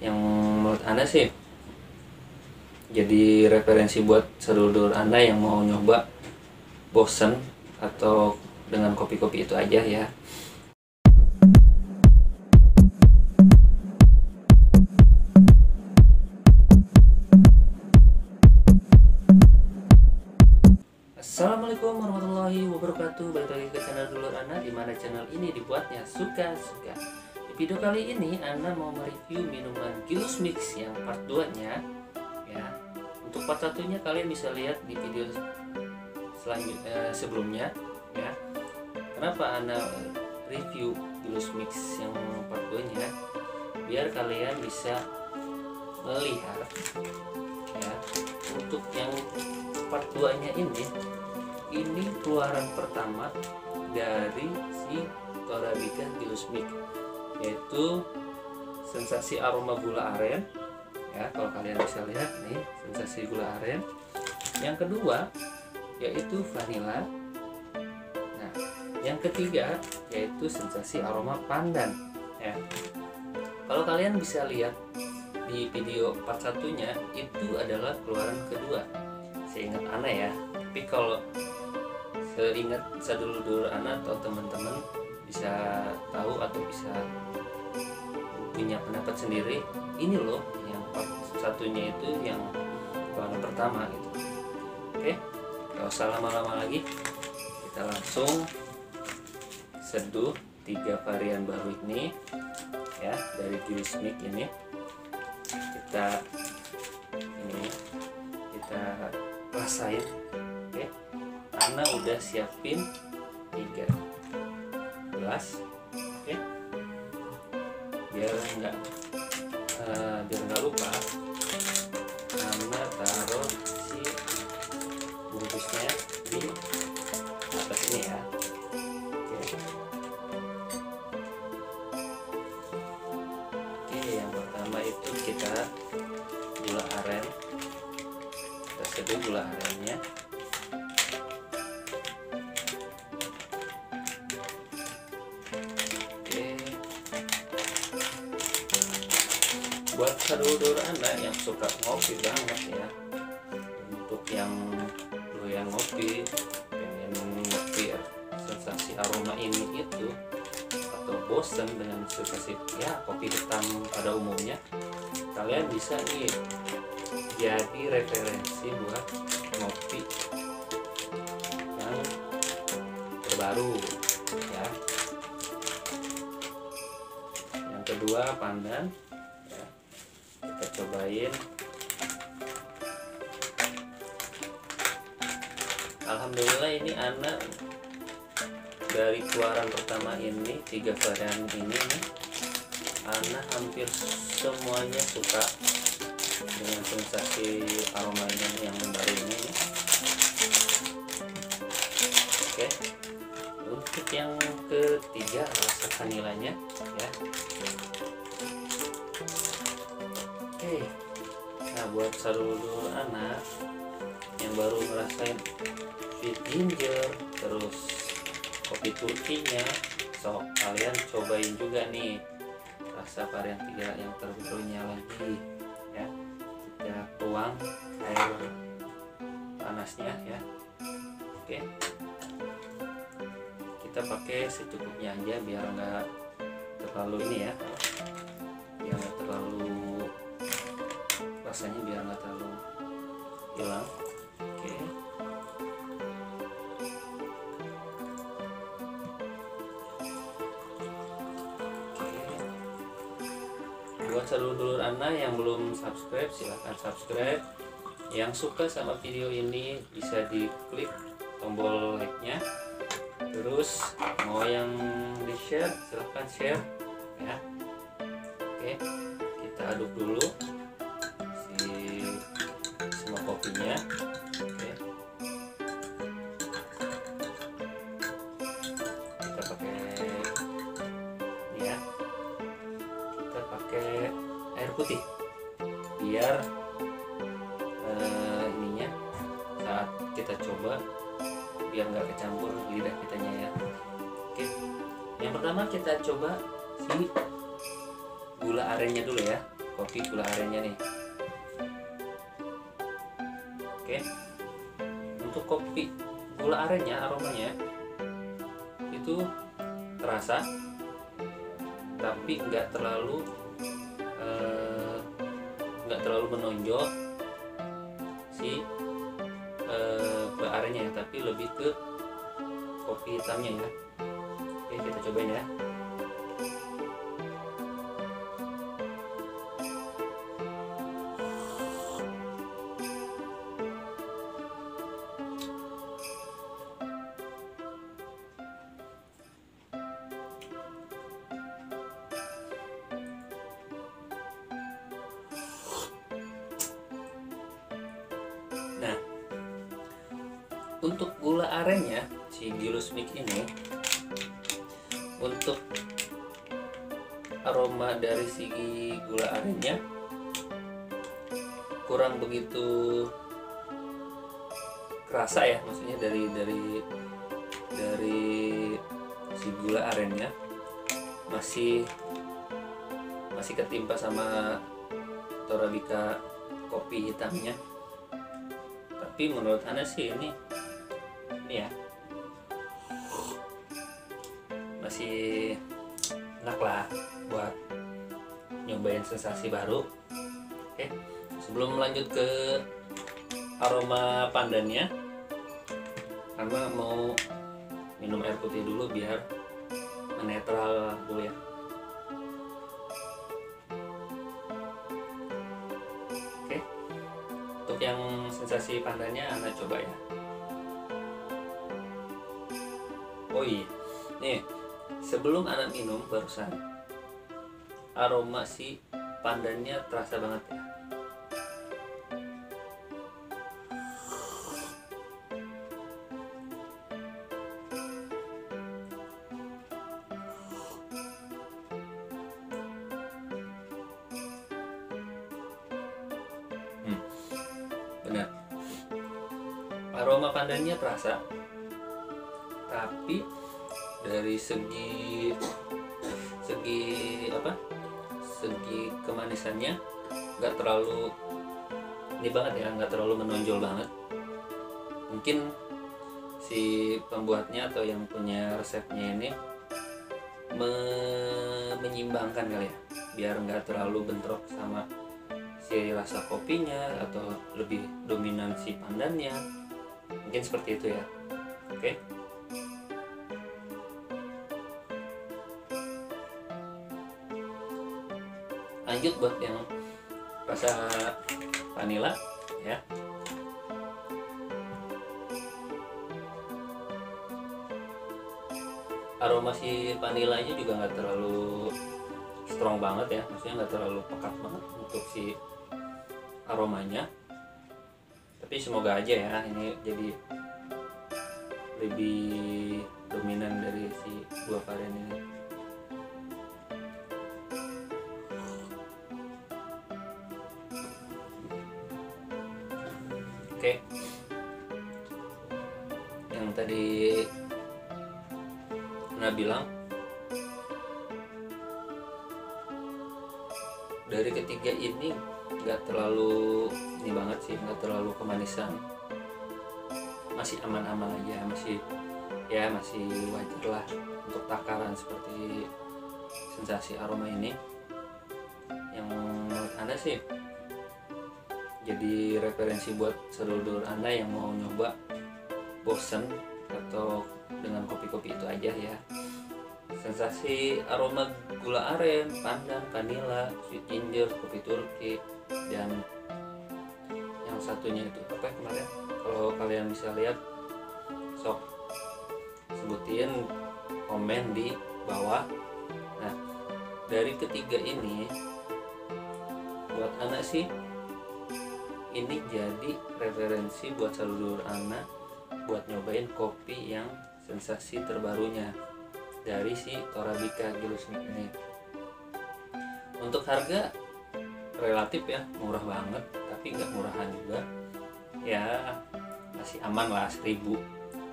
yang menurut anda sih jadi referensi buat sedulur anda yang mau nyoba bosen atau dengan kopi-kopi itu aja ya. Assalamualaikum warahmatullahi wabarakatuh. Balik lagi ke channel Dulur Ana Di mana channel ini dibuatnya suka-suka video kali ini Ana mau mereview minuman Gilus Mix yang part 2 nya ya. Untuk part satunya kalian bisa lihat di video selanjutnya eh, sebelumnya ya. Kenapa Ana review Gilus Mix yang part 2 nya Biar kalian bisa melihat ya untuk yang part 2 nya ini ini keluaran pertama dari si Torabika Gilusmik yaitu sensasi aroma gula aren. Ya kalau kalian bisa lihat nih sensasi gula aren. Yang kedua yaitu vanilla nah yang ketiga yaitu sensasi aroma pandan. Ya. Kalau kalian bisa lihat di video part satunya itu adalah keluaran kedua. Seingat Ana ya tapi kalau seingat sadulur Ana atau teman-teman bisa tahu atau bisa punya pendapat sendiri ini loh yang satunya itu yang keluaran pertama gitu. Oke gak usah lama-lama lagi. Kita langsung seduh tiga varian baru ini ya dari Gilismik ini. Kita ini kita rasain oke. Karena udah siapin tiga gelas oke. Biar enggak uh, biar nggak lupa buat sedulur anda yang suka ngopi banget ya untuk yang doyan ngopi pengen ngopi ya, sensasi aroma ini itu atau bosen dengan sensasi ya kopi hitam pada umumnya kalian bisa nih jadi referensi buat ngopi yang terbaru ya yang kedua pandan. Cobain Alhamdulillah ini anak dari keluaran pertama ini tiga varian ini nih Ana hampir semuanya suka dengan sensasi aromanya yang baru ini. Oke, untuk yang ketiga rasa vanilanya ya. Oke, nah buat seluruh anak yang baru ngerasain sweet ginger terus kopi turkinya so kalian cobain juga nih. Rasa varian tiga yang terbarunya lagi ya. Kita tuang air panasnya ya. Oke. Kita pakai secukupnya aja biar nggak terlalu ini ya seluruh anda yang belum subscribe silahkan subscribe. Yang suka sama video ini bisa diklik tombol like nya terus mau yang di share silahkan share ya. Oke kita aduk dulu si semua kopinya kita coba biar nggak kecampur lidah kitanya ya. Oke. Yang pertama kita coba si gula arennya dulu ya. Kopi gula arennya nih. Oke. Untuk kopi gula arennya aromanya itu terasa tapi nggak terlalu eh, nggak terlalu menonjol. Si eh, arennya ya tapi lebih ke kopi hitamnya ya. Oke kita cobain ya gula arennya si Gilus Mix ini untuk aroma dari si gula arennya kurang begitu kerasa ya maksudnya dari dari dari si gula arennya masih masih ketimpa sama Torabika kopi hitamnya. Tapi menurut Anda sih ini ini ya. Masih enak lah buat nyobain sensasi baru. Oke sebelum lanjut ke aroma pandannya karena mau minum air putih dulu biar menetral dulu ya. Oke untuk yang sensasi pandannya anda coba ya oh iya. Nih sebelum anak minum barusan aroma si pandannya terasa banget ya. Hmm, aroma pandannya terasa tapi dari segi segi apa? Segi kemanisannya nggak terlalu ini banget ya nggak terlalu menonjol banget. Mungkin si pembuatnya atau yang punya resepnya ini me- menyimbangkan kali ya biar nggak terlalu bentrok sama si rasa kopinya atau lebih dominan si pandannya. Mungkin seperti itu ya. Oke lanjut buat yang rasa vanilla ya. Aroma si vanilanya juga nggak terlalu strong banget ya. Maksudnya nggak terlalu pekat banget untuk si aromanya. Tapi semoga aja ya ini jadi lebih dominan dari si dua varian ini Nah bilang dari ketiga ini nggak terlalu ini banget sih nggak terlalu kemanisan. Masih aman-aman aja masih ya masih wajar lah untuk takaran seperti sensasi aroma ini. Yang menurut anda sih jadi referensi buat sedulur anda yang mau nyoba bosen atau dengan kopi-kopi itu aja ya. Sensasi aroma gula aren, pandan, vanila, sweet ginger, kopi turki dan yang satunya itu. Apa ya kemarin? Kalau kalian bisa lihat sok sebutin komen di bawah. Nah dari ketiga ini buat anak sih ini jadi referensi buat seluruh anak buat nyobain kopi yang sensasi terbarunya dari si Torabika Gilusnik ini untuk harga relatif ya murah banget tapi nggak murahan juga. Ya masih aman lah seribu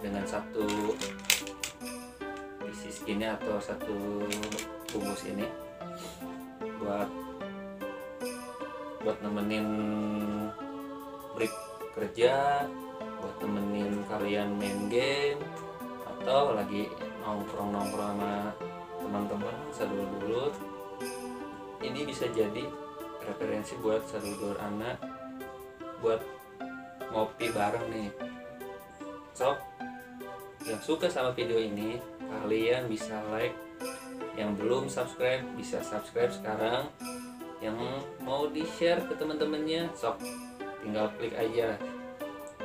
dengan satu pieces ini atau satu bungkus ini. Buat buat nemenin break kerja buat nemenin kalian main game atau lagi nongkrong nongkrong sama teman-teman sadulur-dulur ini bisa jadi referensi buat sadulur anak buat ngopi bareng nih. Sok yang suka sama video ini kalian bisa like. Yang belum subscribe bisa subscribe sekarang. Yang mau di share ke teman-temannya sok tinggal klik aja.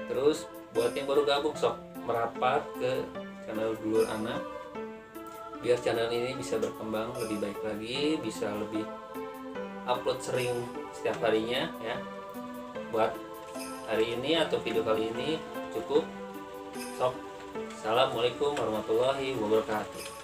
Terus buat yang baru gabung sok merapat ke channel dulur anak biar channel ini bisa berkembang lebih baik lagi bisa lebih upload sering setiap harinya ya. Buat hari ini atau video kali ini cukup. Sok. Assalamualaikum warahmatullahi wabarakatuh